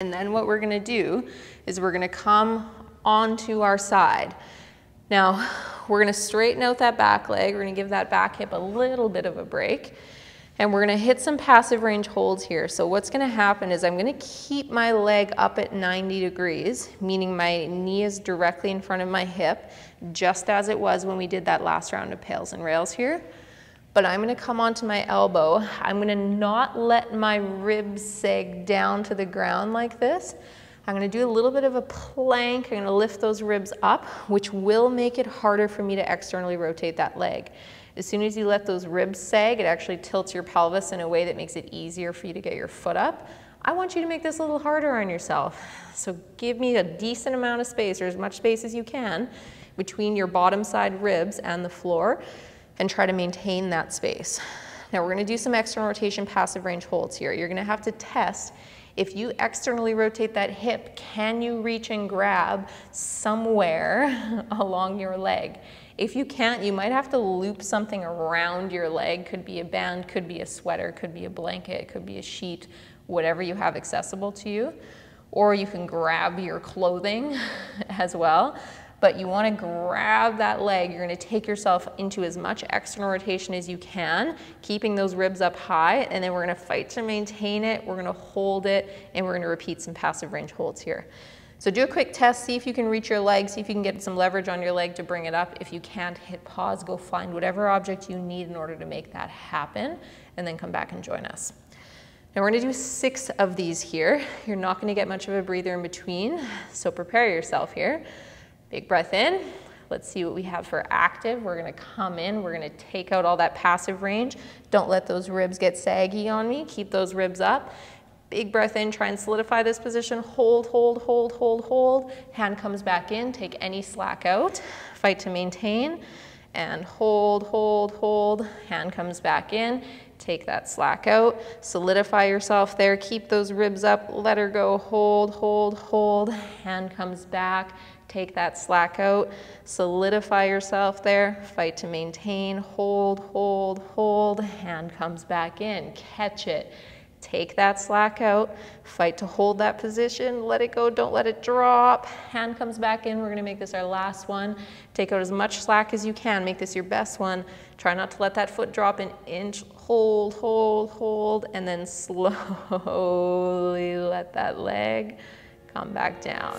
And then what we're gonna do is we're gonna come onto our side. Now, we're gonna straighten out that back leg. We're gonna give that back hip a little bit of a break. And we're gonna hit some passive range holds here. So what's gonna happen is I'm gonna keep my leg up at 90 degrees, meaning my knee is directly in front of my hip, just as it was when we did that last round of PAILs and RAILs here but I'm gonna come onto my elbow. I'm gonna not let my ribs sag down to the ground like this. I'm gonna do a little bit of a plank. I'm gonna lift those ribs up, which will make it harder for me to externally rotate that leg. As soon as you let those ribs sag, it actually tilts your pelvis in a way that makes it easier for you to get your foot up. I want you to make this a little harder on yourself. So give me a decent amount of space, or as much space as you can, between your bottom side ribs and the floor and try to maintain that space. Now we're gonna do some external rotation passive range holds here. You're gonna have to test if you externally rotate that hip, can you reach and grab somewhere along your leg? If you can't, you might have to loop something around your leg. Could be a band, could be a sweater, could be a blanket, could be a sheet, whatever you have accessible to you. Or you can grab your clothing as well but you wanna grab that leg. You're gonna take yourself into as much external rotation as you can, keeping those ribs up high, and then we're gonna fight to maintain it, we're gonna hold it, and we're gonna repeat some passive range holds here. So do a quick test, see if you can reach your leg, see if you can get some leverage on your leg to bring it up. If you can't, hit pause, go find whatever object you need in order to make that happen, and then come back and join us. Now we're gonna do six of these here. You're not gonna get much of a breather in between, so prepare yourself here. Big breath in. Let's see what we have for active. We're gonna come in, we're gonna take out all that passive range. Don't let those ribs get saggy on me. Keep those ribs up. Big breath in, try and solidify this position. Hold, hold, hold, hold, hold. Hand comes back in, take any slack out. Fight to maintain. And hold, hold, hold. Hand comes back in. Take that slack out. Solidify yourself there. Keep those ribs up. Let her go. Hold, hold, hold. Hand comes back Take that slack out, solidify yourself there, fight to maintain, hold, hold, hold, hand comes back in, catch it. Take that slack out, fight to hold that position, let it go, don't let it drop. Hand comes back in, we're gonna make this our last one. Take out as much slack as you can, make this your best one. Try not to let that foot drop an inch, hold, hold, hold, and then slowly let that leg come back down.